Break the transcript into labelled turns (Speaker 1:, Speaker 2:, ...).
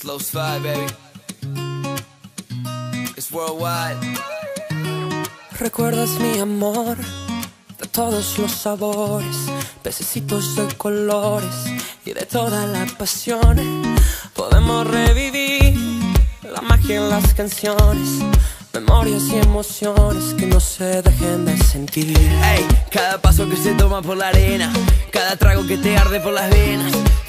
Speaker 1: Slow slide, baby. It's worldwide.
Speaker 2: Recuerdas mi amor de todos los sabores, pececitos de colores y de toda la pasión. Podemos revivir la magia en las canciones, memorias y emociones que no se dejen de sentir.
Speaker 1: Ey, cada paso que se toma por la arena, cada trago que te arde por las venas,